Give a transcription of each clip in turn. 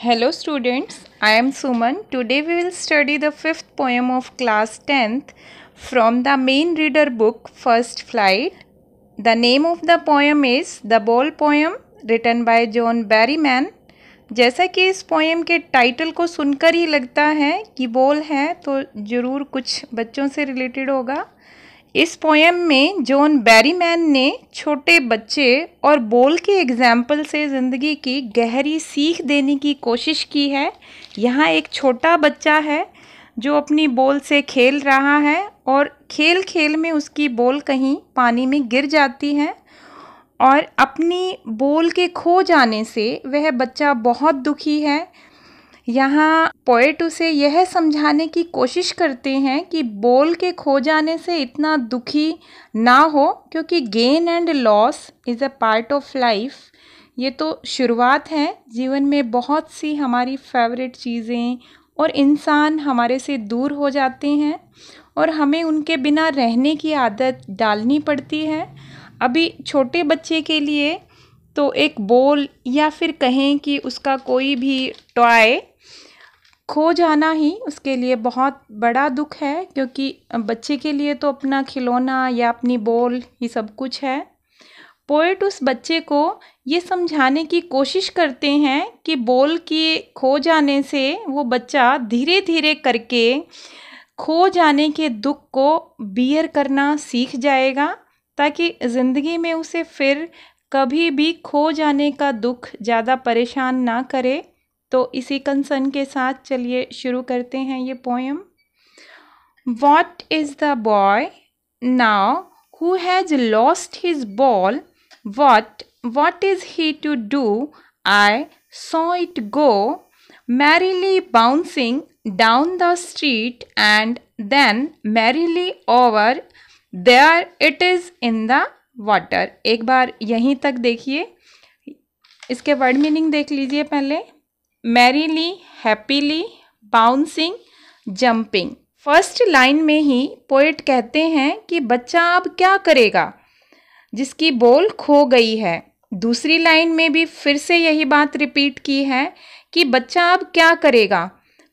Hello students I am Suman today we will study the fifth poem of class tenth from the main reader book first flight the name of the poem is the ball poem written by John Berryman जैसा कि इस पोएम के title को सुनकर ही लगता है कि बॉल है तो ज़रूर कुछ बच्चों से रिलेटेड होगा। इस पोएम में जॉन बैरीमैन ने छोटे बच्चे और बोल के एग्ज़ाम्पल से ज़िंदगी की गहरी सीख देने की कोशिश की है। यहाँ एक छोटा बच्चा है जो अपनी बॉल से खेल रहा है और खेल खेल में उसकी बॉल कहीं पानी में गिर जाती है और अपनी बॉल के खो जाने से वह बच्चा बहुत दुखी है। यहाँ पोएट उसे यह समझाने की कोशिश करते हैं कि बोल के खो जाने से इतना दुखी ना हो, क्योंकि gain and loss is a part of life ये तो शुरुआत है जीवन में बहुत सी हमारी फेवरेट चीज़ें और इंसान हमारे से दूर हो जाते हैं और हमें उनके बिना रहने की आदत डालनी पड़ती है। अभी छोटे बच्चे के लिए तो एक बोल या फिर कहें कि उसका कोई भी टॉय खो जाना ही उसके लिए बहुत बड़ा दुख है, क्योंकि बच्चे के लिए तो अपना खिलौना या अपनी बॉल ये सब कुछ है। पोएट उस बच्चे को ये समझाने की कोशिश करते हैं कि बॉल के खो जाने से वो बच्चा धीरे धीरे करके खो जाने के दुख को बियर करना सीख जाएगा, ताकि ज़िंदगी में उसे फिर कभी भी खो जाने का दुख ज़्यादा परेशान ना करे। तो इसी कंसर्न के साथ चलिए शुरू करते हैं ये poem what is the boy now who has lost his ball what what is he to do I saw it go merrily bouncing down the street and then merrily over there it is in the water एक बार यहीं तक देखिए. इसके word meaning देख लीजिए पहले. Merrily happily bouncing jumping first line में ही पोइट कहते हैं कि बच्चा अब क्या करेगा? जिसकी बॉल खो गई है। दूसरी लाइन में भी फिर से यही बात रिपीट की है कि बच्चा अब क्या करेगा?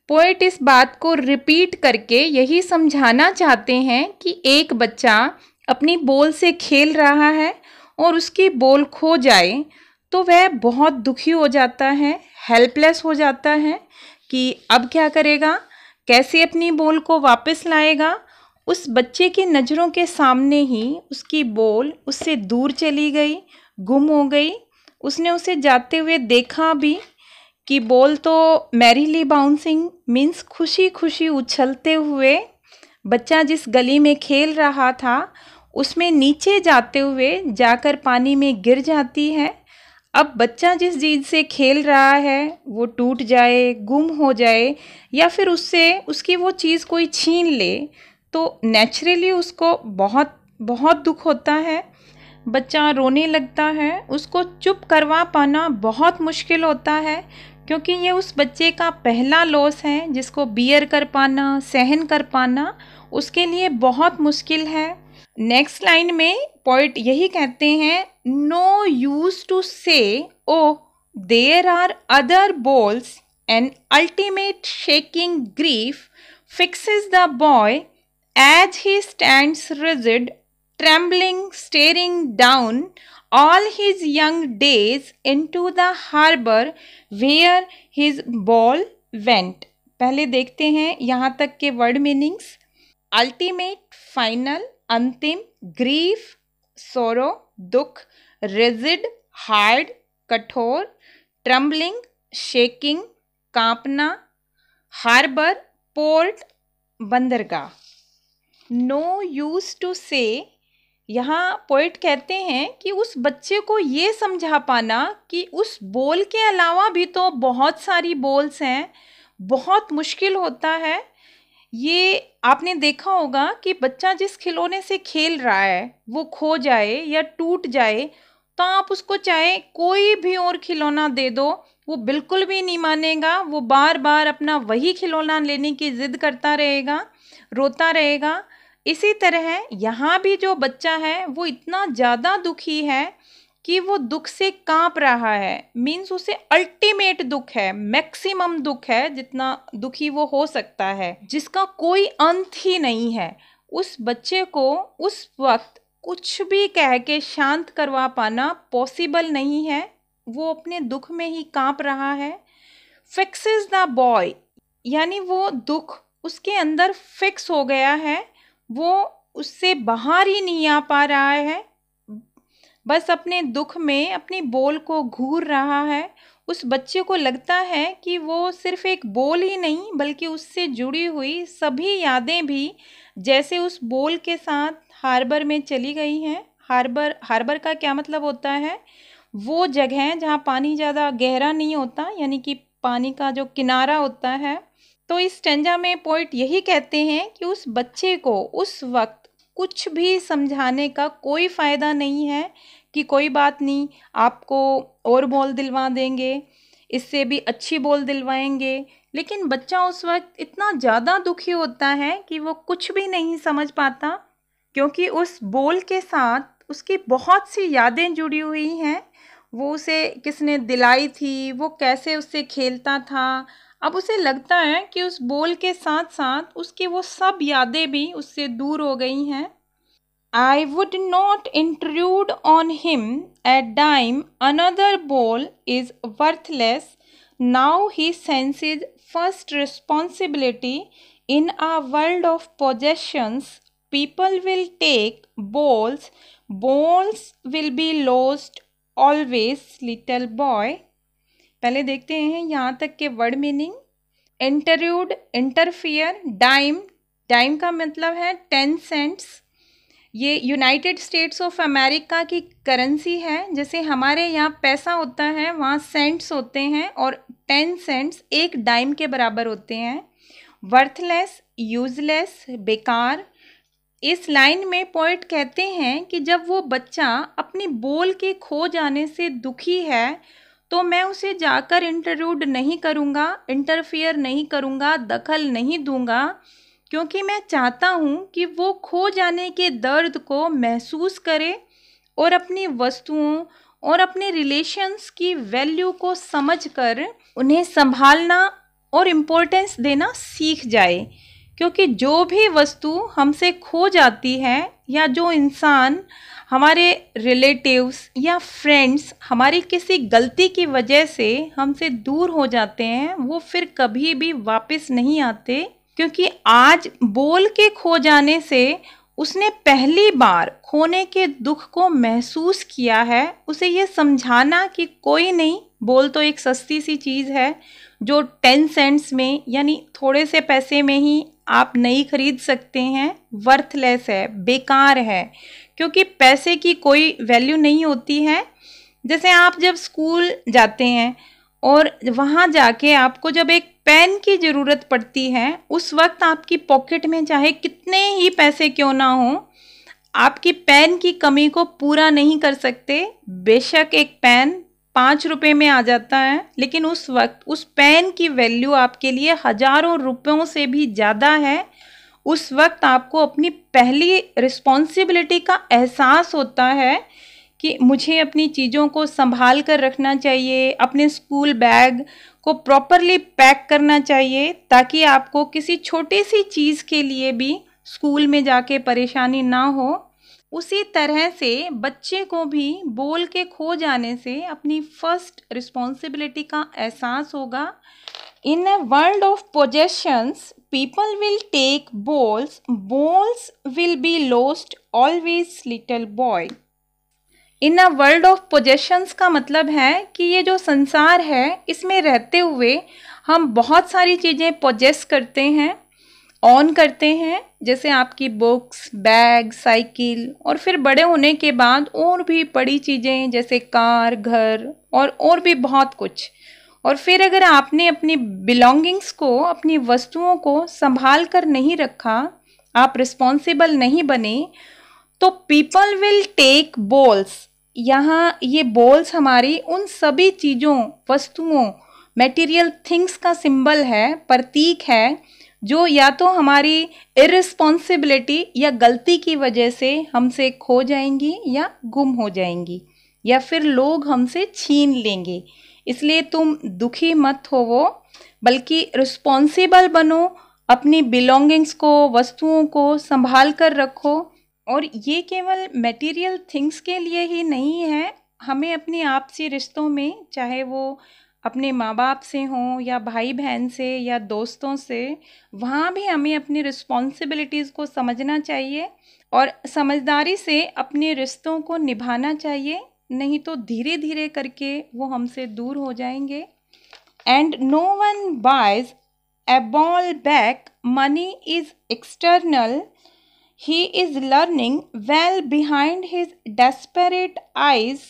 पोइट इस बात को रिपीट करके यही समझाना चाहते हैं कि एक बच्चा अपनी बॉल से खेल रहा है और उसकी बॉल खो जाए तो वह बहुत दुखी हो जाता है। हेल्पलेस हो जाता है कि अब क्या करेगा, कैसे अपनी बोल को वापस लाएगा, उस बच्चे की नज़रों के सामने ही उसकी बोल उससे दूर चली गई, गुम हो गई। उसने उसे जाते हुए देखा भी कि बोल तो मैरीली बाउंसिंग मीन्स खुशी खुशी उछलते हुए, बच्चा जिस गली में खेल रहा था, उसमें नीचे जाते हुए जाकर पानी में गिर जाती है। अब बच्चा जिस चीज़ से खेल रहा है, वो टूट जाए, गुम हो जाए, या फिर उससे, उसकी वो चीज़ कोई छीन ले तो नेचुरली उसको बहुत बहुत दुख होता है। बच्चा रोने लगता है, उसको चुप करवा पाना बहुत मुश्किल होता है, क्योंकि ये उस बच्चे का पहला लॉस है, जिसको बियर कर पाना, सहन कर पाना, उसके लिए बहुत मुश्किल है। नेक्स्ट लाइन में पॉइंट यही कहते हैं no use to say O there are other balls and ultimate shaking grief fixes the boy as he stands rigid trembling staring down all his young days into the harbor where his ball went. पहले देखते हैं यहाँ तक के word meanings ultimate final अंतिम grief sorrow दुख, rigid, hard, कठोर, trembling, shaking, कांपना, हार्बर, पोर्ट, बंदरगाह। नो यूज़ टू से यहाँ पोइट कहते हैं कि उस बच्चे को ये समझा पाना कि उस बोल के अलावा भी तो बहुत सारी बोल्स हैं, बहुत मुश्किल होता है ये आपने देखा होगा कि बच्चा जिस खिलौने से खेल रहा है, वो खो जाए या टूट जाए तो आप उसको चाहे कोई भी और खिलौना दे दो, वो बिल्कुल भी नहीं मानेगा। वो बार बार अपना वही खिलौना लेने की ज़िद करता रहेगा, रोता रहेगा। इसी तरह यहाँ भी जो बच्चा है, वो इतना ज़्यादा दुखी है कि वो दुख से काँप रहा है। मीन्स उसे अल्टीमेट दुख है मैक्सिमम दुख है, जितना दुखी वो हो सकता है, जिसका कोई अंत ही नहीं है। उस बच्चे को उस वक्त कुछ भी कह के शांत करवा पाना पॉसिबल नहीं है। वो अपने दुख में ही काँप रहा है। फिक्सेस द बॉय यानी वो दुख उसके अंदर फिक्स हो गया है। वो उससे बाहर ही नहीं आ पा रहा है। बस अपने दुख में, अपनी बोल को घूर रहा है। उस बच्चे को लगता है कि वो सिर्फ़ एक बोल ही नहीं, बल्कि उससे जुड़ी हुई सभी यादें भी जैसे उस बोल के साथ हार्बर में चली गई हैं। हार्बर हार्बर का क्या मतलब होता है? वो जगह जहाँ पानी ज़्यादा गहरा नहीं होता, यानी कि पानी का जो किनारा होता है। तो इस टेंजा में पोइट यही कहते हैं कि उस बच्चे को उस वक्त कुछ भी समझाने का कोई फ़ायदा नहीं है। कि कोई बात नहीं, आपको और बोल दिलवा देंगे, इससे भी अच्छी बोल दिलवाएँगे। लेकिन बच्चा उस वक्त इतना ज़्यादा दुखी होता है कि वो कुछ भी नहीं समझ पाता, क्योंकि उस बोल के साथ उसकी बहुत सी यादें जुड़ी हुई हैं। वो उसे किसने दिलाई थी, वो कैसे उससे खेलता था, अब उसे लगता है कि उस बोल के साथ साथ उसकी वो सब यादें भी उससे दूर हो गई हैं। I would not intrude on him a dime. Another bowl is worthless. Now he senses first responsibility. In a world of possessions, people will take bowls. Bowls will be lost always, little boy. पहले देखते हैं यहाँ तक के word meaning interviewed interfere dime dime का मतलब है ten cents ये यूनाइटेड स्टेट्स ऑफ़ अमेरिका की करेंसी है, जैसे हमारे यहाँ पैसा होता है, वहाँ सेंट्स होते हैं और टेन सेंट्स एक डाइम के बराबर होते हैं। वर्थलेस यूजलेस बेकार, इस लाइन में पॉइंट कहते हैं कि जब वो बच्चा अपनी बोल के खो जाने से दुखी है तो मैं उसे जाकर इंटरव्यूड नहीं करूँगा इंटरफियर नहीं करूँगा, दखल नहीं दूँगा। क्योंकि मैं चाहता हूँ कि वो खो जाने के दर्द को महसूस करे और अपनी वस्तुओं और अपने रिलेशंस की वैल्यू को समझकर उन्हें संभालना और इम्पोर्टेंस देना सीख जाए। क्योंकि जो भी वस्तु हमसे खो जाती है या जो इंसान हमारे रिलेटिव्स या फ्रेंड्स हमारी किसी गलती की वजह से हमसे दूर हो जाते हैं, वो फिर कभी भी वापस नहीं आते। क्योंकि आज बोल के खो जाने से उसने पहली बार खोने के दुख को महसूस किया है। उसे ये समझाना कि कोई नहीं, बोल तो एक सस्ती सी चीज़ है, जो टेन सेंट्स में, यानी थोड़े से पैसे में ही आप नहीं खरीद सकते हैं। वर्थलेस है, बेकार है, क्योंकि पैसे की कोई वैल्यू नहीं होती है। जैसे आप जब स्कूल जाते हैं और वहाँ जाके आपको जब एक पेन की ज़रूरत पड़ती है, उस वक्त आपकी पॉकेट में चाहे कितने ही पैसे क्यों ना हो, आपकी पेन की कमी को पूरा नहीं कर सकते। बेशक एक पेन पाँच रुपये में आ जाता है, लेकिन उस वक्त उस पेन की वैल्यू आपके लिए हज़ारों रुपयों से भी ज़्यादा है। उस वक्त आपको अपनी पहली रिस्पॉन्सिबिलिटी का एहसास होता है कि मुझे अपनी चीज़ों को संभाल कर रखना चाहिए, अपने स्कूल बैग को प्रॉपरली पैक करना चाहिए ताकि आपको किसी छोटी सी चीज़ के लिए भी स्कूल में जाके परेशानी ना हो। उसी तरह से बच्चे को भी बोल के खो जाने से अपनी फ़र्स्ट रिस्पॉन्सिबिलिटी का एहसास होगा। In a world of possessions people will take balls balls will be lost always little boy in a world of possessions का मतलब है कि ये जो संसार है, इसमें रहते हुए हम बहुत सारी चीज़ें पोजेस करते हैं ऑन करते हैं, जैसे आपकी बुक्स बैग साइकिल और फिर बड़े होने के बाद और भी बड़ी चीज़ें जैसे कार, घर, और और भी बहुत कुछ। और फिर अगर आपने अपनी बिलोंगिंग्स को, अपनी वस्तुओं को संभाल कर नहीं रखा, आप रिस्पॉन्सिबल नहीं बने तो पीपल विल टेक बॉल्स यहाँ ये बॉल्स हमारी उन सभी चीज़ों, वस्तुओं मटेरियल थिंग्स का सिंबल है, प्रतीक है, जो या तो हमारी इरिस्पॉन्सिबिलिटी या गलती की वजह से हमसे खो जाएँगी या गुम हो जाएँगी, या फिर लोग हमसे छीन लेंगे। इसलिए तुम दुखी मत होवो, बल्कि रिस्पॉन्सिबल बनो, अपनी बिलोंगिंग्स को, वस्तुओं को संभाल कर रखो और ये केवल मटेरियल थिंग्स के लिए ही नहीं है। हमें अपने आपसी रिश्तों में, चाहे वो अपने माँ बाप से हों या भाई बहन से या दोस्तों से, वहाँ भी हमें अपनी रिस्पॉन्सिबिलिटीज़ को समझना चाहिए और समझदारी से अपने रिश्तों को निभाना चाहिए। नहीं तो धीरे धीरे करके वो हमसे दूर हो जाएँगे। And no one buys a ball back money is external he is learning well behind his desperate eyes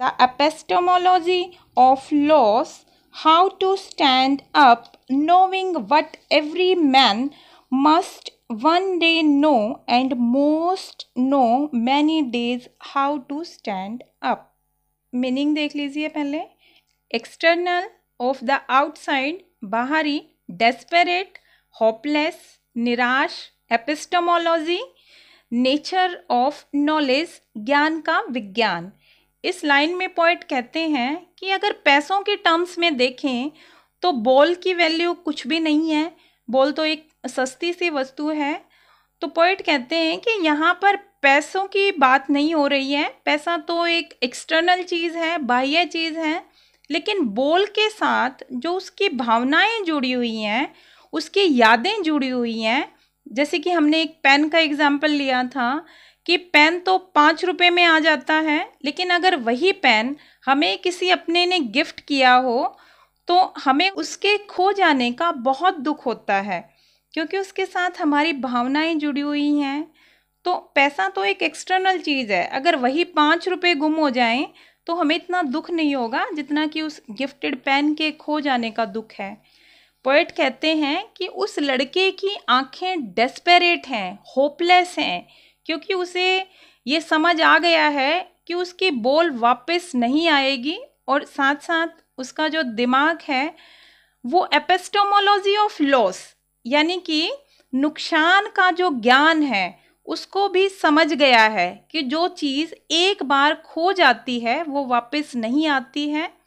the epistemology of loss how to stand up knowing what every man must one day know and most know many days how to stand up meaning देख लीजिए पहले external of the outside बाहरी desperate hopeless निराश epistemology nature of knowledge ज्ञान का विज्ञान। इस line में पॉइंट कहते हैं कि अगर पैसों के टर्म्स में देखें तो बॉल की वैल्यू कुछ भी नहीं है। बॉल तो एक सस्ती सी वस्तु है। तो पोइट कहते हैं कि यहाँ पर पैसों की बात नहीं हो रही है। पैसा तो एक एक्सटर्नल चीज़ है, बाह्य चीज़ है। लेकिन बोल के साथ जो उसकी भावनाएँ जुड़ी हुई हैं, उसकी यादें जुड़ी हुई हैं जैसे कि हमने एक पेन का एग्ज़ाम्पल लिया था कि पेन तो पाँच रुपये में आ जाता है, लेकिन अगर वही पेन हमें किसी अपने ने गिफ्ट किया हो तो हमें उसके खो जाने का बहुत दुख होता है, क्योंकि उसके साथ हमारी भावनाएँ जुड़ी हुई हैं। तो पैसा तो एक एक्सटर्नल चीज़ है। अगर वही पाँच रुपये गुम हो जाएँ तो हमें इतना दुख नहीं होगा जितना कि उस गिफ्टेड पेन के खो जाने का दुख है। पोइट कहते हैं कि उस लड़के की आँखें डेस्पेरेट हैं होपलेस हैं, क्योंकि उसे ये समझ आ गया है कि उसकी बोल वापस नहीं आएगी और साथ साथ उसका जो दिमाग है, वो एपेस्टोमोलॉजी ऑफ़ लॉस यानी कि नुकसान का जो ज्ञान है, उसको भी समझ गया है कि जो चीज़ एक बार खो जाती है, वो वापस नहीं आती है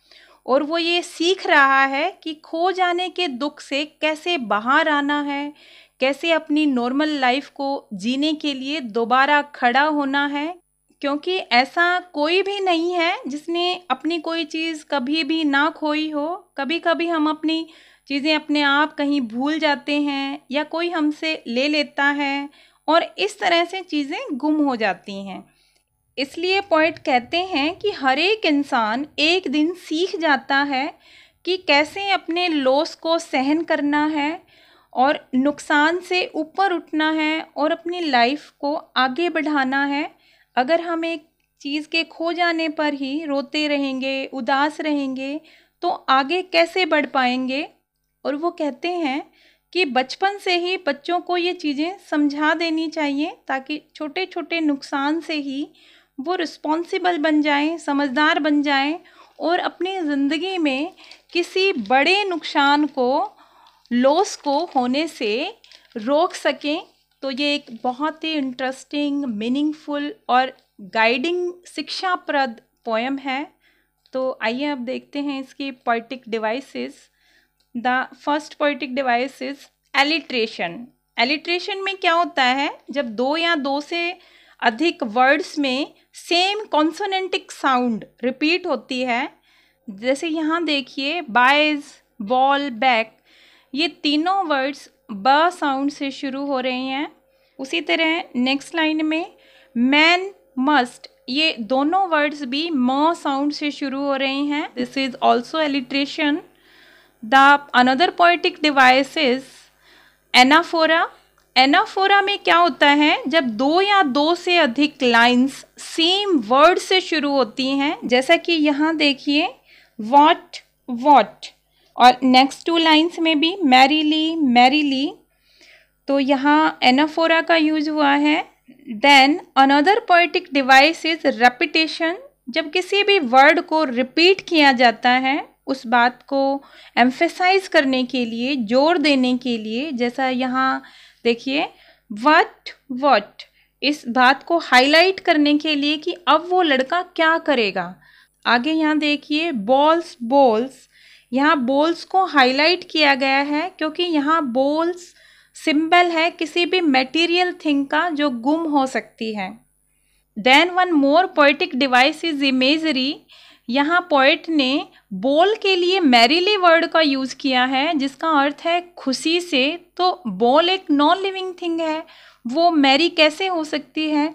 और वो ये सीख रहा है कि खो जाने के दुख से कैसे बाहर आना है, कैसे अपनी नॉर्मल लाइफ को जीने के लिए दोबारा खड़ा होना है। क्योंकि ऐसा कोई भी नहीं है जिसने अपनी कोई चीज़ कभी भी ना खोई हो। कभी कभी हम अपनी चीज़ें अपने आप कहीं भूल जाते हैं या कोई हमसे ले लेता है और इस तरह से चीज़ें गुम हो जाती हैं। इसलिए पॉइंट कहते हैं कि हर एक इंसान एक दिन सीख जाता है कि कैसे अपने लॉस को सहन करना है और नुकसान से ऊपर उठना है और अपनी लाइफ को आगे बढ़ाना है। अगर हम एक चीज़ के खो जाने पर ही रोते रहेंगे, उदास रहेंगे तो आगे कैसे बढ़ पाएँगे? और वो कहते हैं कि बचपन से ही बच्चों को ये चीज़ें समझा देनी चाहिए ताकि छोटे छोटे नुकसान से ही वो रिस्पॉन्सिबल बन जाएँ, समझदार बन जाएँ और अपनी ज़िंदगी में किसी बड़े नुकसान को लॉस को होने से रोक सकें तो ये एक बहुत ही इंटरेस्टिंग मीनिंगफुल और गाइडिंग शिक्षाप्रद पोएम है। तो आइए अब देखते हैं इसकी poetic devices the first poetic device alliteration alliteration में क्या होता है? जब दो या दो से अधिक वर्ड्स में सेम कॉन्सोनेंटिक साउंड रिपीट होती है। जैसे यहाँ देखिए बाइज बॉल बैक ये तीनों वर्ड्स ब साउंड से शुरू हो रहे हैं। उसी तरह नेक्स्ट लाइन में मैन मस्ट ये दोनों वर्ड्स भी म साउंड से शुरू हो रहे हैं। This is also alliteration the another poetic device anaphora anaphora में क्या होता है? जब दो या दो से अधिक लाइंस सेम वर्ड से शुरू होती हैं, जैसा कि यहाँ देखिए वॉट वॉट और नेक्स्ट टू लाइंस में भी मैरीली मैरीली तो यहाँ एनाफोरा का यूज़ हुआ है। Then another poetic device is repetition जब किसी भी वर्ड को रिपीट किया जाता है, उस बात को एम्फेसाइज करने के लिए, ज़ोर देने के लिए, जैसा यहाँ देखिए वट वट इस बात को हाईलाइट करने के लिए कि अब वो लड़का क्या करेगा। आगे यहाँ देखिए बॉल्स बॉल्स यहाँ बॉल्स को हाईलाइट किया गया है क्योंकि यहाँ बॉल्स सिंबल है किसी भी मटेरियल थिंग का जो गुम हो सकती है। Then one more poetic device is imagery यहाँ पोइट ने बोल के लिए मैरिली वर्ड का यूज़ किया है, जिसका अर्थ है खुशी से तो बोल एक नॉन लिविंग थिंग है। वो मैरी कैसे हो सकती है?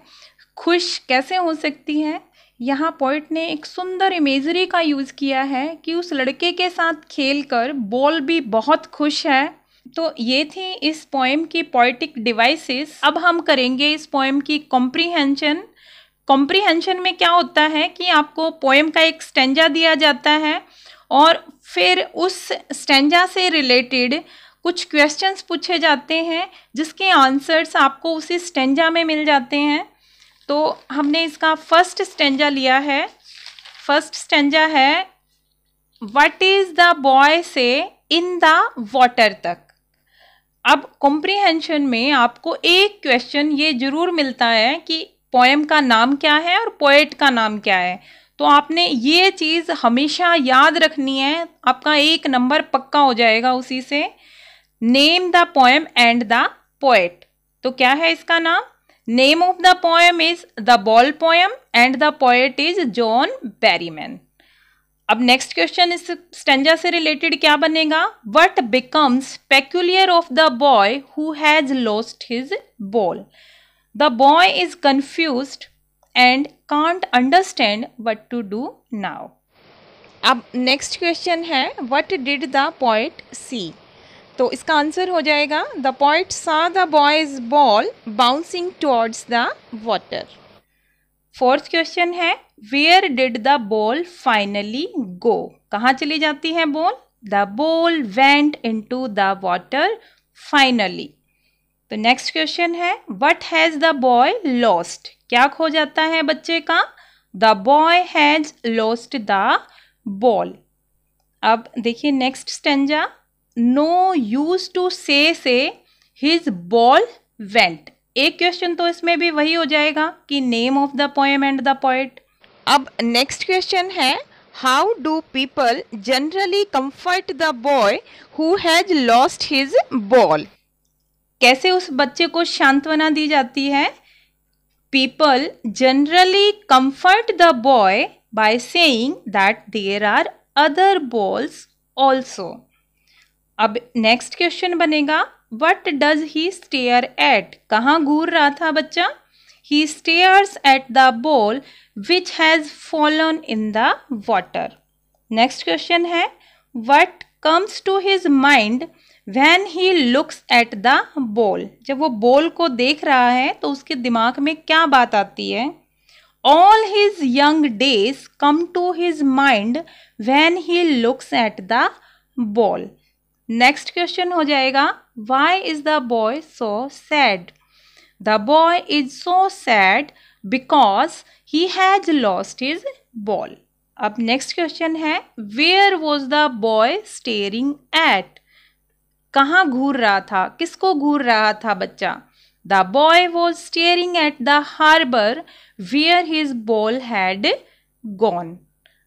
खुश कैसे हो सकती है? यहाँ पोइट ने एक सुंदर इमेजरी का यूज़ किया है कि उस लड़के के साथ खेल कर बॉल भी बहुत खुश है। तो ये थी इस पोएम की पोइटिक डिवाइसेस अब हम करेंगे इस पोएम की कॉम्प्रीहेंशन कॉम्प्रीहेंशन में क्या होता है कि आपको पोएम का एक स्टेंजा दिया जाता है और फिर उस स्टेंजा से रिलेटेड कुछ क्वेश्चंस पूछे जाते हैं, जिसके आंसर्स आपको उसी स्टेंजा में मिल जाते हैं। तो हमने इसका फ़र्स्ट स्टेंजा लिया है। फ़र्स्ट स्टेंजा है वट इज़ द बॉय से इन द वाटर तक? अब कॉम्प्रीहेंशन में आपको एक क्वेश्चन ये ज़रूर मिलता है कि पोएम का नाम क्या है और पोएट का नाम क्या है? तो आपने ये चीज़ हमेशा याद रखनी है। आपका एक नंबर पक्का हो जाएगा उसी से। Name the poem and the poet तो क्या है इसका नाम? Name of the poem is the ball poem and the poet is John Berryman अब नेक्स्ट क्वेश्चन इस स्टेंजा से रिलेटेड क्या बनेगा? What becomes peculiar of the boy who has lost his ball the boy is confuse and can't understand what to do now अब next question है what did the poet see तो इसका answer हो जाएगा the poet saw the boy's ball bouncing towards the water fourth question है where did the ball finally go कहाँ चली जाती है ball the ball went into the water finally तो नेक्स्ट क्वेश्चन है what has the boy lost क्या खो जाता है बच्चे का? The boy has lost the ball अब देखिए next stanza no use to say say his ball went एक क्वेश्चन तो इसमें भी वही हो जाएगा कि name of the poem and the poet अब नेक्स्ट क्वेश्चन है how do people generally comfort the boy who has lost his ball कैसे उस बच्चे को सांत्वना दी जाती है? People generally comfort the boy by saying that there are other balls also अब नेक्स्ट क्वेश्चन बनेगा what does he stare at कहाँ घूर रहा था बच्चा? He stares at the ball which has fallen in the water next question है what comes to his mind when he looks at the ball जब वो ball को देख रहा है तो उसके दिमाग में क्या बात आती है? All his young days come to his mind when he looks at the ball next question हो जाएगा why is the boy so sad the boy is so sad because he has lost his ball अब next question है where was the boy staring at कहाँ घूर रहा था? किसको घूर रहा था बच्चा? The boy was staring at the harbour where his ball had gone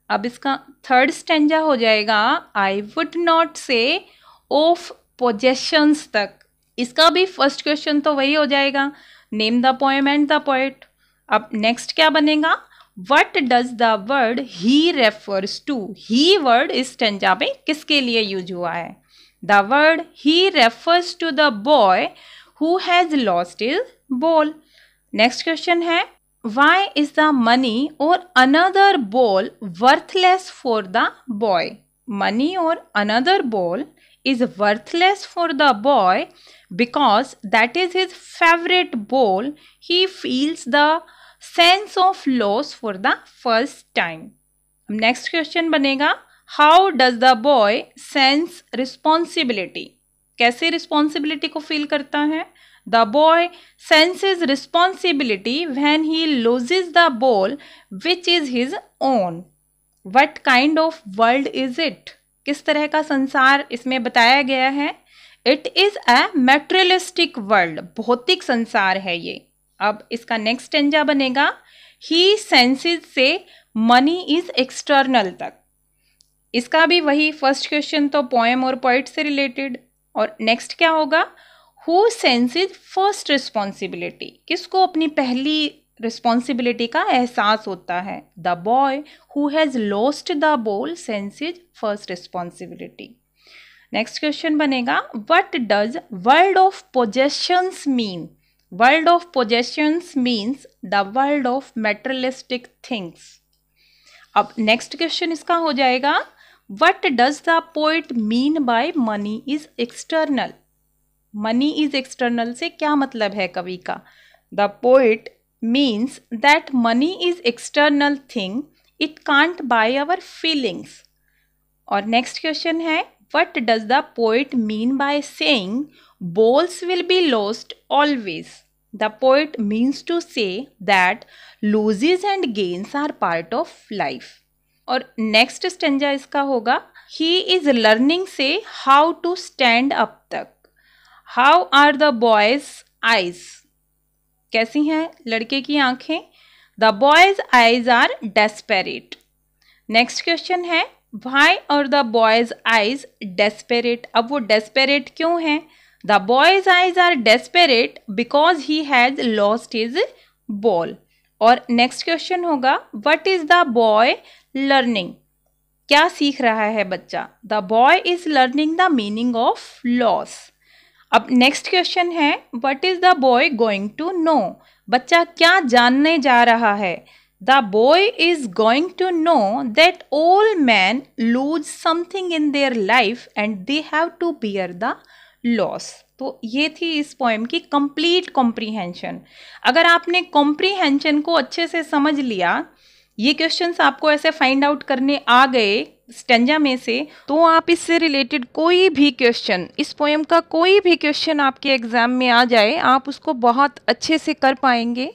अब इसका थर्ड स्टेंजा हो जाएगा I would not say of possessions तक। इसका भी फ़र्स्ट क्वेश्चन तो वही हो जाएगा। Name the poem and the poet अब नेक्स्ट क्या बनेगा? What does the word he refers to he word इस टेंजा में किसके लिए यूज़ हुआ है? The word he refers to the boy who has lost is ball next question है वाई इज़ द मनी और another ball worthless for the boy money और another ball is worthless for the boy because that is his favorite bowl, he feels the sense of loss for the first time. Next question बनेगा How does the boy sense responsibility कैसे responsibility को feel करता है? The boy senses responsibility when he loses the ball which is his own what kind of world is it किस तरह का संसार इसमें बताया गया है? It is a materialistic world भौतिक संसार है ये। अब इसका नेक्स्ट टेंजा बनेगा। ही सेंसेज से मनी इज़ एक्सटर्नल तक। इसका भी वही फ़र्स्ट क्वेश्चन तो पोएम और पोइट से रिलेटेड और नेक्स्ट क्या होगा? हु सेंसेज फ़र्स्ट रिस्पॉन्सिबिलिटी किसको अपनी पहली रिस्पॉन्सिबिलिटी का एहसास होता है? The boy who has lost the ball senses first responsibility next question बनेगा what does world of possessions mean world of possessions means the world of materialistic things अब next question इसका हो जाएगा what does the poet mean by money is external money is external से क्या मतलब है कवि का the poet means that money is external thing it can't buy our feelings और नेक्स्ट क्वेश्चन है what does the poet mean by saying balls will be lost always. The poet means to say that losses and gains are part of life. और next stanza इसका होगा he is learning से how to stand up तक। How are the boy's eyes कैसी हैं लड़के की आँखें? The boy's eyes are desperate next question है वाई और द बॉयज़ आइज़ डेस्पेरेट अब वो डेस्पेरेट क्यों हैं? The boy's eyes are desperate because he has lost his ball. और नेक्स्ट क्वेश्चन होगा what is the boy learning क्या सीख रहा है बच्चा? The boy is learning the meaning of loss अब नेक्स्ट क्वेश्चन है what is the boy going to know बच्चा क्या जानने जा रहा है? The boy is going to know that all man lose something in their life and they have to bear the loss तो ये थी इस पोएम की कंप्लीट कॉम्प्रीहेंशन अगर आपने कॉम्प्रीहेंशन को अच्छे से समझ लिया, ये क्वेश्चंस आपको ऐसे फाइंड आउट करने आ गए स्टेंजा में से तो आप इससे रिलेटेड कोई भी क्वेश्चन इस पोएम का कोई भी क्वेश्चन आपके एग्ज़ाम में आ जाए, आप उसको बहुत अच्छे से कर पाएँगे.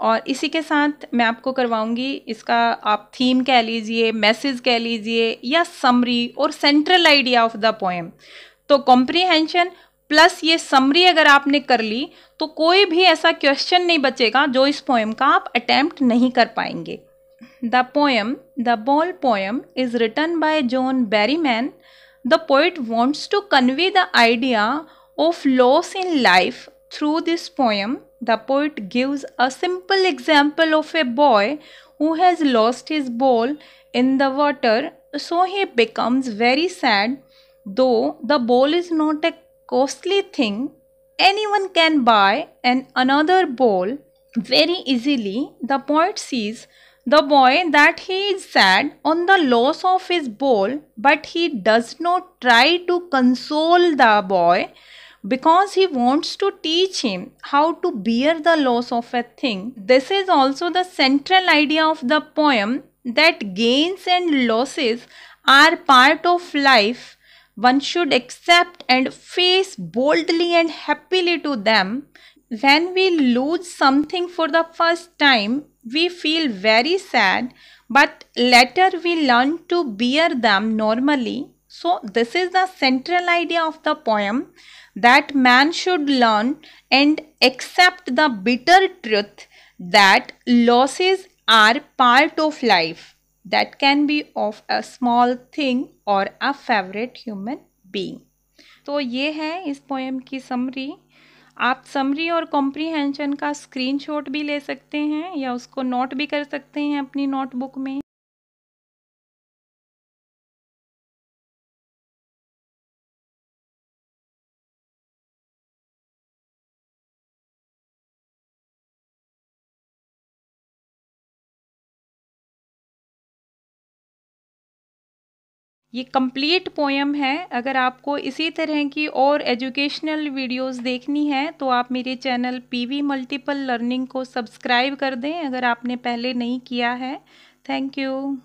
और इसी के साथ मैं आपको करवाऊँगी इसका, आप थीम कह लीजिए मैसेज कह लीजिए, या समरी और central idea of the poem तो कॉम्प्रीहेंशन प्लस ये समरी अगर आपने कर ली तो कोई भी ऐसा क्वेश्चन नहीं बचेगा जो इस पोएम का आप अटैम्प्ट नहीं कर पाएँगे। The poem the ball poem is written by John Berryman the poet wants to convey the idea of loss in life through this poem the poet gives a simple example of a boy who has lost his ball in the water so he becomes very sad Though the bowl is not a costly thing, anyone can buy an another bowl very easily. The poet sees the boy that he is sad on the loss of his bowl, but he does not try to console the boy because he wants to teach him how to bear the loss of a thing. This is also the central idea of the poem that gains and losses are part of life one should accept and face boldly and happily to them. When we lose something for the first time, we feel very sad, but later we learn to bear them normally. So, this is the central idea of the poem that man should learn and accept the bitter truth that losses are part of life that can be of a small thing or a favorite human being. तो ये है इस poem की summary आप summary और comprehension का screenshot भी ले सकते हैं या उसको नोट भी कर सकते हैं अपनी नोटबुक में ये कंप्लीट पोएम है। अगर आपको इसी तरह की और एजुकेशनल वीडियोस देखनी है तो आप मेरे चैनल पीवी मल्टीपल लर्निंग को सब्सक्राइब कर दें, अगर आपने पहले नहीं किया है। Thank you